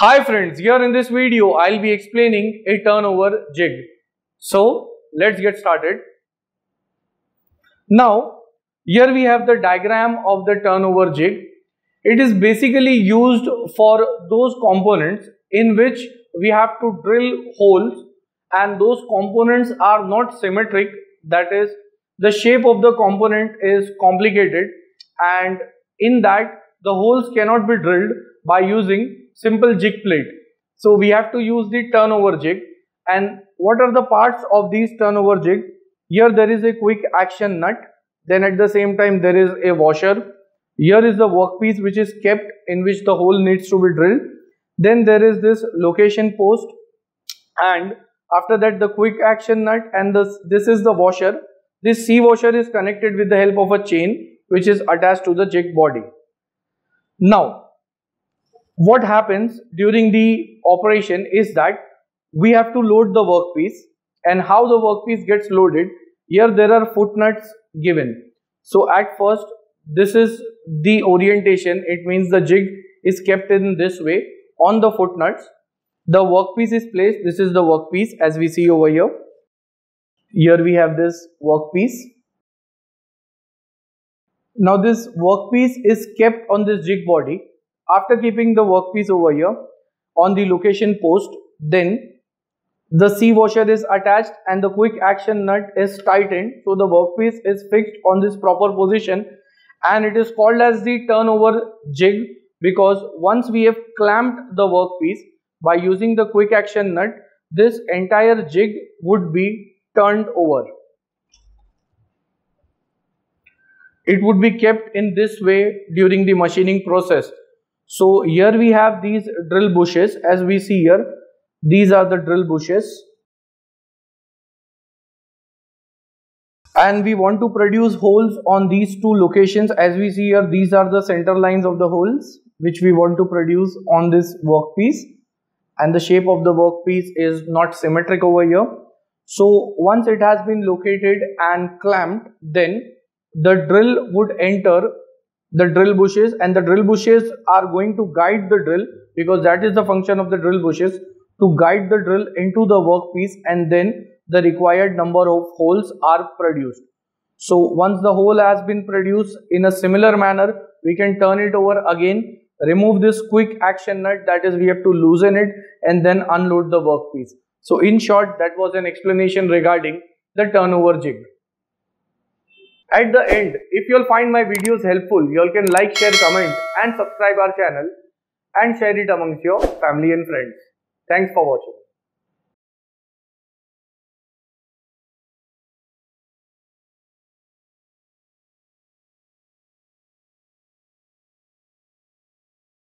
Hi friends, here in this video I'll be explaining a turnover jig. So let's get started. Now here we have the diagram of the turnover jig. It is basically used for those components in which we have to drill holes and those components are not symmetric that is the shape of the component is complicated and in that the holes cannot be drilled by using simple jig plate. So we have to use the turnover jig and what are the parts of these turnover jig? Here there is a quick action nut then at the same time there is a washer. Here is the workpiece which is kept in which the hole needs to be drilled. Then there is this location post and after that the quick action nut and this, this is the washer. This C washer is connected with the help of a chain which is attached to the jig body. Now what happens during the operation is that we have to load the workpiece and how the workpiece gets loaded here there are foot nuts given. So at first this is the orientation. It means the jig is kept in this way. On the foot nuts the workpiece is placed. This is the workpiece as we see over here. Here we have this workpiece. Now this workpiece is kept on this jig body after keeping the workpiece over here on the location post, then the C washer is attached and the quick action nut is tightened. So the workpiece is fixed on this proper position and it is called as the turnover jig because once we have clamped the workpiece by using the quick action nut, this entire jig would be turned over. It would be kept in this way during the machining process. So here we have these drill bushes as we see here. These are the drill bushes. And we want to produce holes on these two locations as we see here. These are the center lines of the holes which we want to produce on this workpiece. And the shape of the workpiece is not symmetric over here. So once it has been located and clamped then the drill would enter the drill bushes and the drill bushes are going to guide the drill because that is the function of the drill bushes to guide the drill into the workpiece and then the required number of holes are produced. So once the hole has been produced in a similar manner, we can turn it over again, remove this quick action nut that is we have to loosen it and then unload the workpiece. So in short, that was an explanation regarding the turnover jig. At the end, if you'll find my videos helpful, you all can like, share, comment and subscribe our channel and share it amongst your family and friends. Thanks for watching.